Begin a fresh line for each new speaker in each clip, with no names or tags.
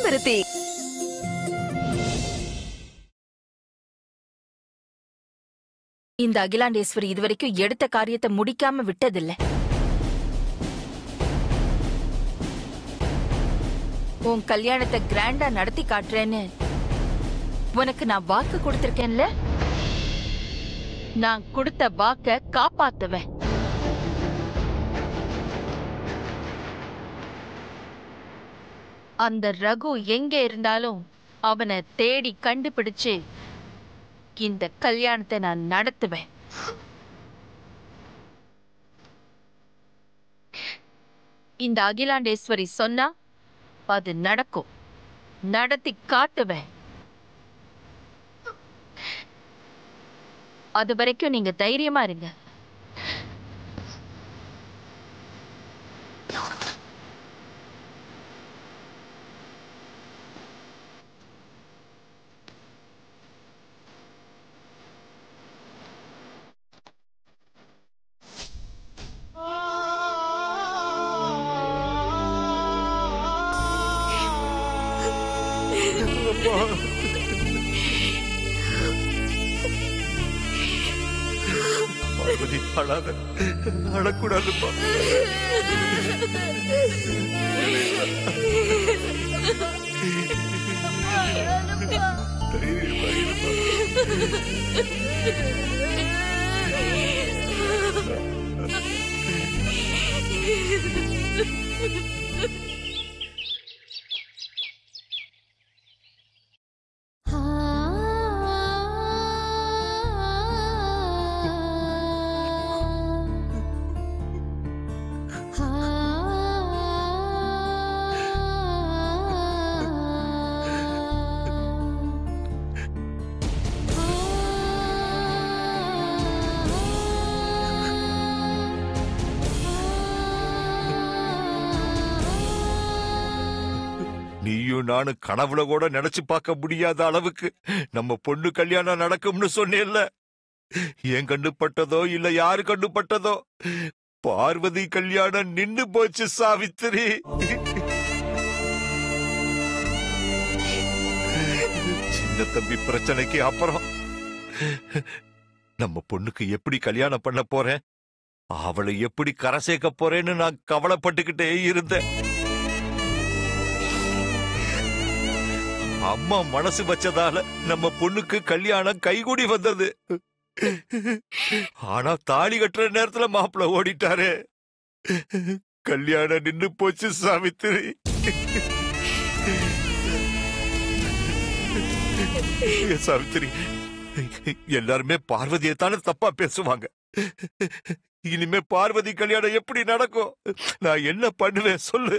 பயன்படுத்தி. இந்த அகிலாண்டேஸ்வரி இதுவரைக்கும் எடுத்த காரியத்தை முடிக்காம விட்டதில்ல. உன் கல்யாணத்தை கிராண்டா நடத்தி காட்டுறேன்னு உனக்கு நான் வாக்கு கொடுத்திருக்கேன்ல? நான் கொடுத்த வாக்க காப்பாத்துவேன். அந்த ரகு எங்க இருந்தாலும் அவனை தேடி கண்டுபிடிச்சு இந்த கல்யாணத்தை நான் நடத்துவேன். இந்த அகிலாண்டேஸ்வரி சொன்னா அது நடக்கும். நடத்தி காட்டுவேன். அது வரைக்கும் நீங்க தைரியமா இருங்க.
பார்வதி அழாத. அழக்கூடாதுப்பா. தைரியமா நானும் கனவுல கூட நினைச்சு பார்க்க முடியாத அளவுக்கு நம்ம பொண்ணு கல்யாணம் நடக்கும்னு சொன்னேன்ல. ஏன் கண்டுபட்டதோ இல்ல யாரு கண்டுபட்டதோ பார்வதி கல்யாணம் நின்னு போச்சு சாவித்திரி. சின்ன தம்பி பிரச்சனைக்கு அப்புறம் நம்ம பொண்ணுக்கு எப்படி கல்யாணம் பண்ண போறேன்? அவளை எப்படி கரை சேர்க்க போறேன்னு நான் கவலைப்பட்டுக்கிட்டே இருந்தேன். அம்மா மனசு வச்சதால நம்ம பொண்ணுக்கு கல்யாணம் கைகூடி வந்தது. ஆனா தாலி கட்டுற நேரத்துல மாப்பிள்ள ஓடிட்டாரு. கல்யாணம் நின்னு போச்சு சாவித்திரி. சாவித்திரி. எல்லாருமே பார்வதியை தானே தப்பா பேசுவாங்க. இனிமே பார்வதி கல்யாணம் எப்படி நடக்கும்? நான் என்ன பண்ணுவேன் சொல்லு.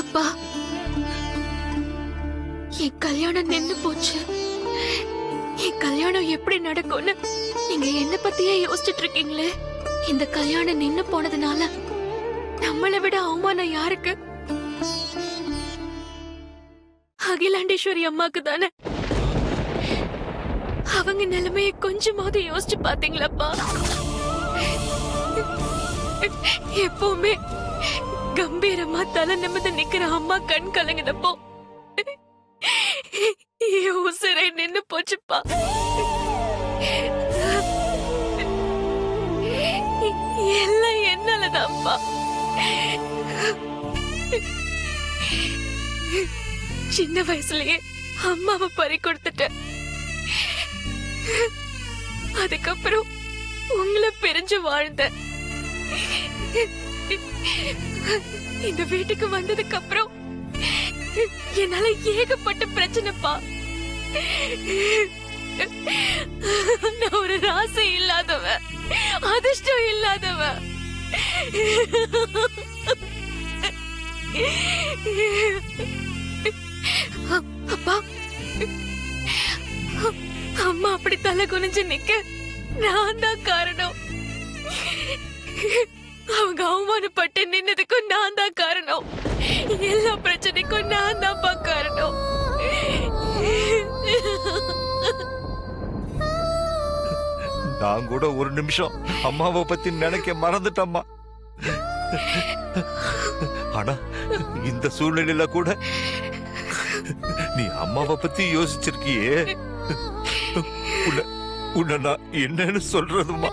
அப்பா என் கல்யாணம் நின்னு போச்சு. என் கல்யாணம் எப்படி நடக்கும்னு நீங்க என்ன பத்தியே யோசிச்சுட்டு இருக்கீங்களே? இந்த கல்யாணம் நின்னு போனதுனால நம்மளை விட அவமானம் யாருக்கு? அகிலாண்டேஸ்வரி அம்மாக்கு தானே. அவங்க நிலைமைய கொஞ்சமாவது யோசிச்சு பாத்தீங்களாப்பா? எப்பவுமே கம்பீரமா தலை நிமிர்ந்து நிக்கிற அம்மா கண் கலங்கினப்போ என் நின்னு போச்சுப்பா. அம்மா சின்ன வயசுலயே அம்மாவை பறி கொடுத்துட்டேன். அதுக்கப்புறம் உங்களை பிரிஞ்சு வாழ்ந்தேன். இந்த வீட்டுக்கு வந்ததுக்கு அப்புறம் என்னால ஏகப்பட்ட பிரச்சனைப்பா. நான் ஒரு ராசி இல்லாதவ அதிர்ஷ்டம் இல்லாதவன். அப்பா. அம்மா அப்படி தலை குனிஞ்சு நிக்க நான் தான் காரணம். அவங்க அவமானப்பட்டு நின்னதுக்கும் நான் தான் காரணம். எல்லா பிரச்சனைக்கும் நான் தான்ப்பா காரணம்.
நான் கூட ஒரு நிமிஷம். அம்மாவை பத்தி நினைக்க மறந்துட்டம்மா. ஆனா இந்த சூழ்நிலையில கூட நீ அம்மாவை பத்தி யோசிச்சிருக்கியே. உன்னை உன்னை நான் என்னன்னு சொல்றதுமா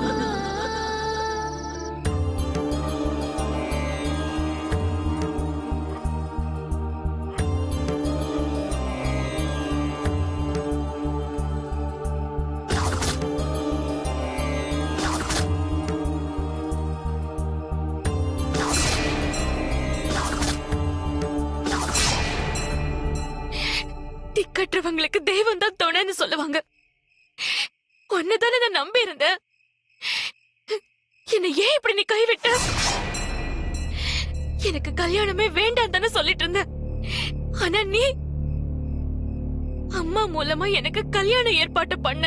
கட்டுறவங்களுக்கு தெய்வம் தான் துணைன்னு சொல்லுவாங்க. உன்னதானே நான் நம்பி இருந்தேன் என்ன ஏன் இப்படி நீ கைவிட்ட? எனக்கு கல்யாணமே வேண்டாம் தானே சொல்லிட்டு இருந்த ஆனா நீ அம்மா மூலமா எனக்கு கல்யாண ஏற்பாட்டு பண்ண.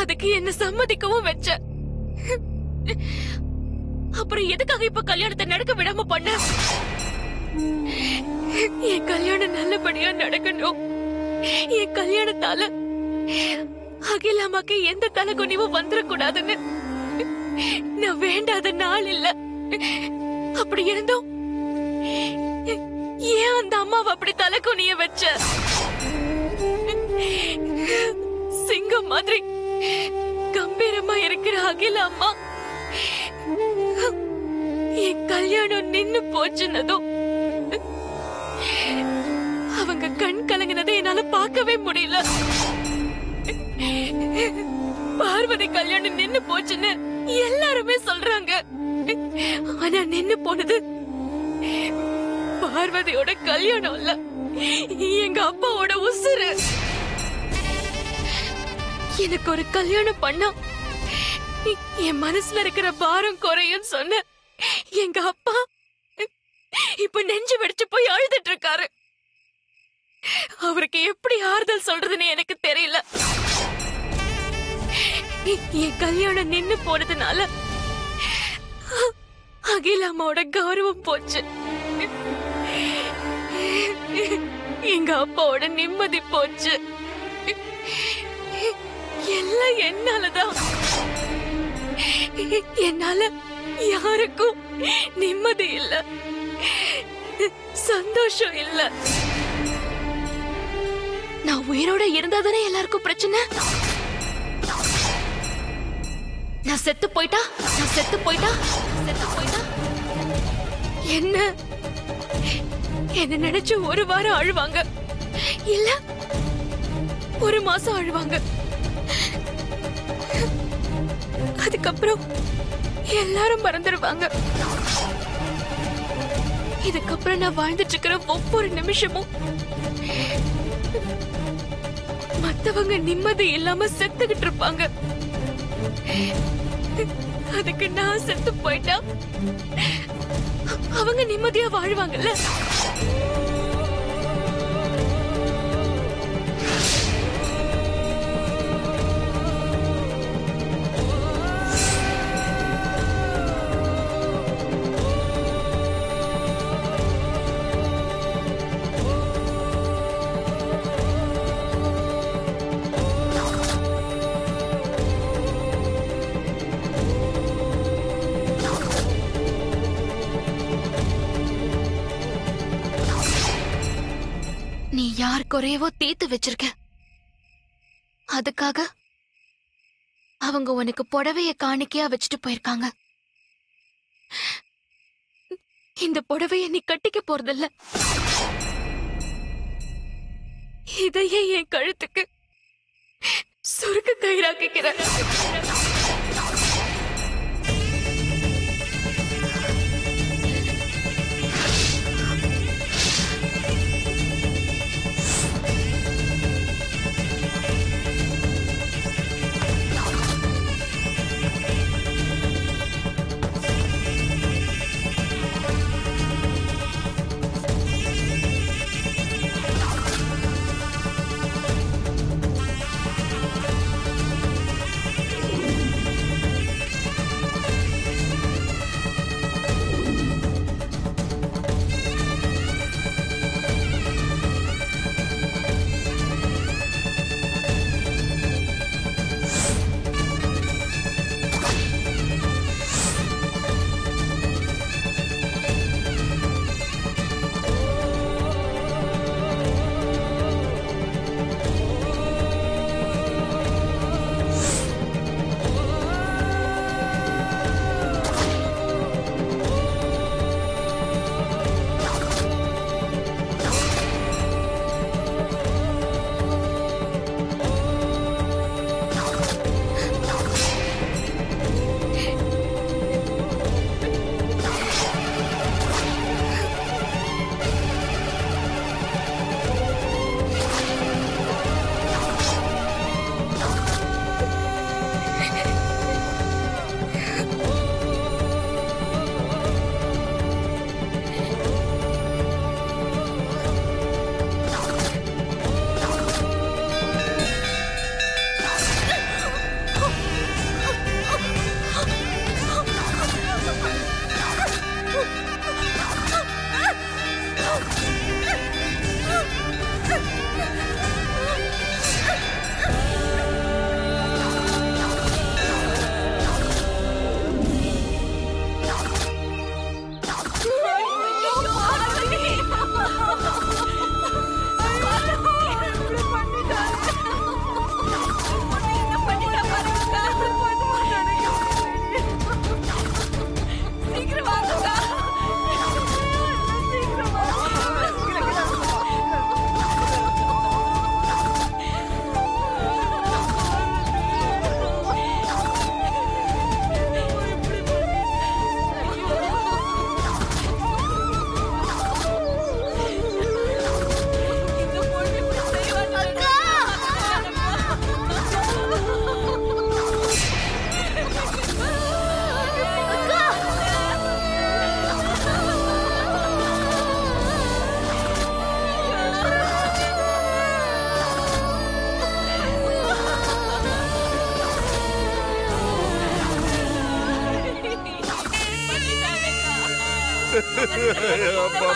அதுக்கு என்ன சம்மதிக்கவும் வச்ச. அப்புறம் எதுக்காக இப்ப கல்யாணத்தை நடக்க விடாம பண்ண? என் கல்யாணம் நல்லபடியா நடக்கணும். என் கல்யாணத்தால அம்மாக்கு எந்த தலைகுனிவும் வந்துடக்கூடாதுன்னு நான் வேண்டாத நாள் இல்ல. அப்படி இருந்தும் ஏன் அந்த அம்மாவை அப்படி தலைகுனிய வச்ச? சிங்கம் மாதிரி கம்பீரமா இருக்கிற அகில அம்மா என் கல்யாணம் நின்னு போச்சுன்னதும் பார்க்கவே முடியல. பார்வதி கல்யாணம் நின்னு போச்சுன்னு எல்லாருமே சொல்றாங்க. ஆனா நின்னு போனது பார்வதியோட கல்யாணம் இல்ல. எங்க அப்பாவோட உசுறு. எனக்கு ஒரு கல்யாணம் பண்ணா என் மனசுல இருக்கிற பாரம் குறையும் சொன்ன எங்க அப்பா இப்ப நெஞ்சு வெடிச்சு போய் அழுதுட்டு இருக்காரு. அவருக்கு எப்படி ஆறுதல் சொல்றதுன்னு எனக்கு தெரியல. என் கல்யாணம் நின்னு போனதுனால அகிலாமாவோட கௌரவம் போச்சு. எங்க அப்பாவோட நிம்மதி போச்சு. எல்லாம் என்னாலதான். என்னால யாருக்கும் நிம்மதி இல்ல. சந்தோஷம் இல்ல. நான் உயிரோட இருந்தாதானே எல்லாருக்கும் பிரச்சனை? நான் செத்து போயிட்டா? நான் செத்து போயிட்டா? செத்து போயிட்டா? என்ன? என்ன நினைச்சு ஒரு வாரம் அழுவாங்க. இல்ல ஒரு மாசம் அழுவாங்க. அதுக்கப்புறம் எல்லாரும் மறந்துடுவாங்க இதுக்கப்புறம் நான் வாழ்ந்துட்டு இருக்கிற ஒவ்வொரு நிமிஷமும் மத்தவங்க நிம்மதி இல்லாம செத்துக்கிட்டு இருப்பாங்க. அதுக்கு நான் செத்து போயிட்டா? அவங்க நிம்மதியா வாழ்வாங்கல்ல? குறையவோ தீர்த்து வச்சிருக்க அதுக்காக அவங்க உனக்கு புடவைய காணிக்கையா வச்சுட்டு போயிருக்காங்க. இந்த புடவைய நீ கட்டிக்க போறதில்ல. இதையே என் கழுத்துக்கு சுருக்க கயிறாக்கிக்கிற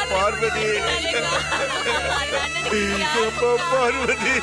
அப்பா பார்வதி அப்பா பார்வதி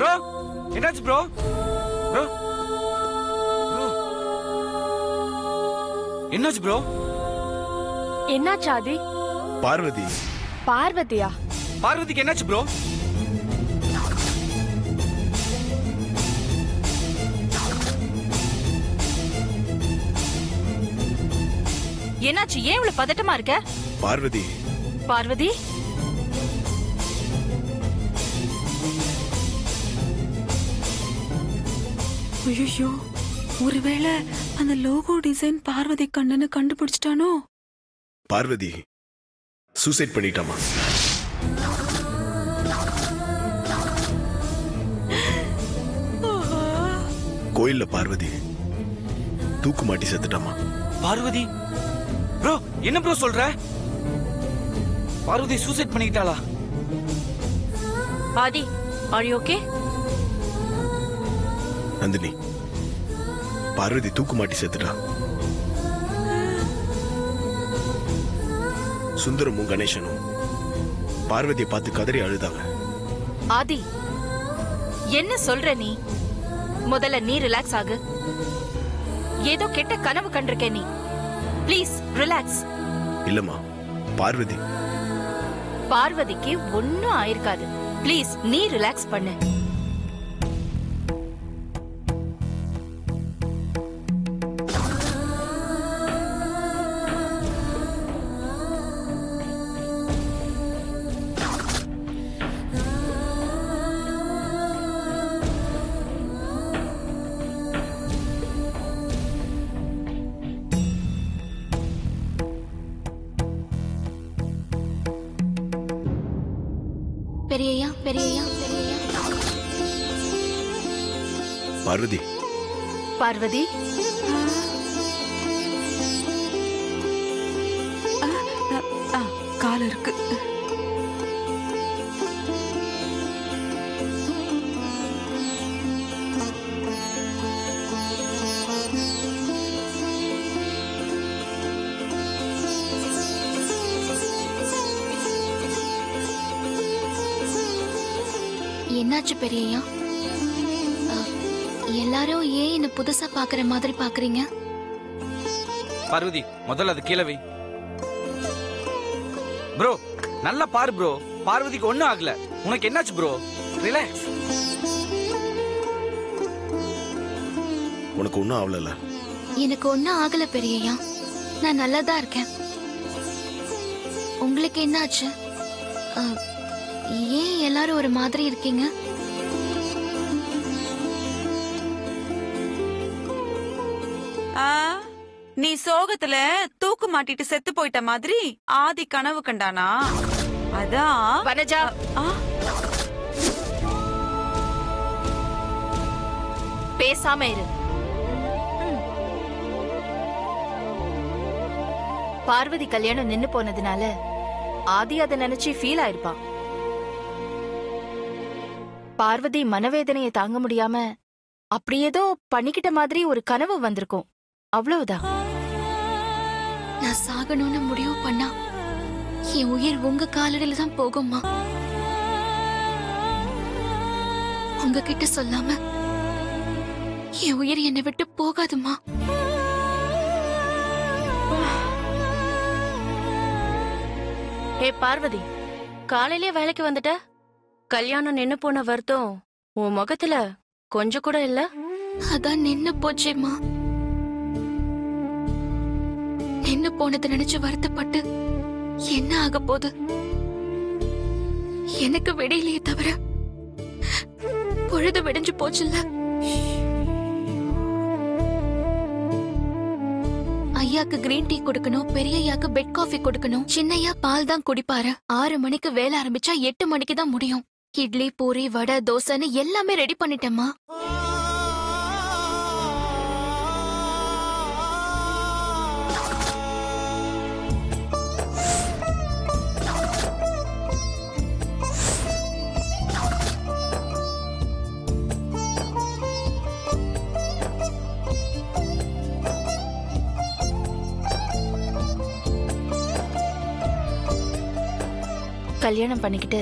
ப்ரோ என்னாச்சு ப்ரோ ப்ரோ ப்ரோ என்னாச்சு ப்ரோ
என்னாச்சு ஆதி?
பார்வதி.
பார்வதியா?
பார்வதிக்கு என்னாச்சு ப்ரோ
என்னாச்சு? ஏன் இவ்வளவு பதட்டமா இருக்க?
பார்வதி.
பார்வதி?
ஐயோ ஒருவேளை அந்த லோகோ டிசைன் பார்வதி கண்ணனு கண்டுபிடிச்சிட்டானோ?
பார்வதி சூசைட் பண்ணிட்டாமா? கோயில்ல பார்வதி தூக்கு மாட்டி செத்துட்டாமா?
பார்வதி ப்ரோ என்ன ப்ரோ சொல்ற? Parvathi suicide பண்ணிக்கிட்டாளா
Aadhi are you okay
Nandhini Parvathi தூக்கு மாட்டி செத்துட்டா. சுந்தரமும் கணேசனும் பார்வதியை பார்த்து கதறி அழுதாங்க.
ஆதி என்ன சொல்ற நீ? முதல்ல நீ ரிலாக்ஸ் ஆகு. ஏதோ கெட்ட கனவு கண்டிருக்க நீ. ப்ளீஸ் ரிலாக்ஸ்
இல்லம்மா பார்வதி.
பார்வதிக்கு ஒன்னும் ஆயிருக்காது. ப்ளீஸ் நீ ரிலாக்ஸ் பண்ணு.
பெரியய்யா பெரியய்யா பெரியய்யா.
பார்வதி.
பார்வதி?
ஆ கால் இருக்கு.
என்னாச்சு பெரியய்யா? எல்லாரும் ஏன் என்ன புதுசா பாக்குற மாதிரி பாக்குறீங்க?
பார்வதி முதல்ல அது கீழே வை. ப்ரோ நல்லா பாரு ப்ரோ. பார்வதிக்கு ஒண்ணும் ஆகல. உனக்கு என்னாச்சு ப்ரோ? ரிலாக்ஸ்
உனக்கு ஒன்றும் ஆகல
எனக்கு ஒன்னும் ஆகல பெரியய்யா. நான் நல்லா தான் இருக்கேன். உங்களுக்கு என்னாச்சு? ஏன் எல்லாரும் ஒரு மாதிரி இருக்கீங்க?
ஆ, நீ சோகத்துல தூக்கு மாட்டிட்டு செத்து போயிட்ட மாதிரி ஆதி கனவு கண்டானா? அதான்
வனஜா.
ஆ,
பேசாம இரு. பார்வதி கல்யாணம் நின்னு போனதுனால ஆதி அதை நினைச்சு ஃபீல் ஆயிருப்பான் பார்வதி மனவேதனையை தாங்க முடியாம அப்படி ஏதோ பண்ணிக்கிட்ட மாதிரி ஒரு கனவு வந்திருக்கும். அவ்வளவுதான்
நான் சாகணும்னு முடிவு பண்ணா என் உயிர் உங்க காலடியில தான் போகும்மா. உங்ககிட்ட சொல்லாம என் உயிர் என்னை விட்டு போகாதுமா
ஏ பார்வதி காலையிலே வேலைக்கு வந்துட்ட? கல்யாணம் நின்னு போன வருத்தம் உன் முகத்துல கொஞ்சம் கூட இல்ல?
அதான் நின்னு போச்சேம்மா. நின்னு போனது நினைச்சு வருத்தப்பட்டு என்ன ஆக போகுது? எனக்கு விடையிலேயே தவிர பொழுது விடிஞ்சு போச்சுல்ல? ஐயாக்கு கிரீன் டீ கொடுக்கணும் பெரியய்யாக்கு பெட் காஃபி கொடுக்கணும். சின்னையா பால் தான் குடிப்பாரு. ஆறு மணிக்கு வேலை ஆரம்பிச்சா எட்டு மணிக்கு தான் முடியும். இட்லி பூரி வடை தோசைன்னு எல்லாமே ரெடி பண்ணிட்டேம்மா.
கல்யாணம் பண்ணிக்கிட்டு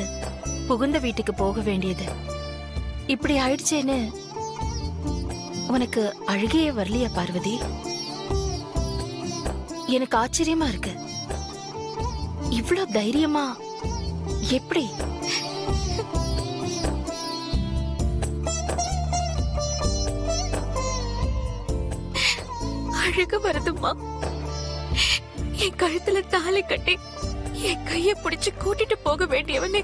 புகுந்த வீட்டுக்கு போக வேண்டியது. இப்படி ஆயிடுச்சேன்னு உனக்கு அழுகையே வரலையா பார்வதி? எனக்கு ஆச்சரியமா இருக்கு. இவ்வளவு தைரியமா? எப்படி?
அழுக வருதுமா என் கழுத்துல தாலை கட்டி என் கைய பிடிச்சு கூட்டிட்டு போக வேண்டியவனே.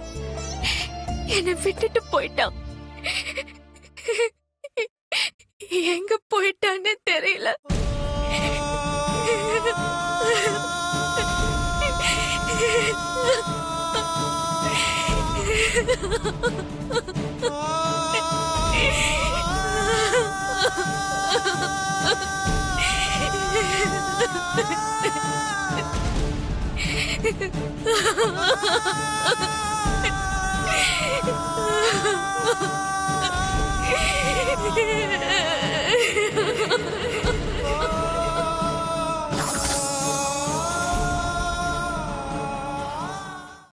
என்னை விட்டுட்டு போயிட்டான். எங்க போயிட்டான்னு தெரியல. Ha Yeah.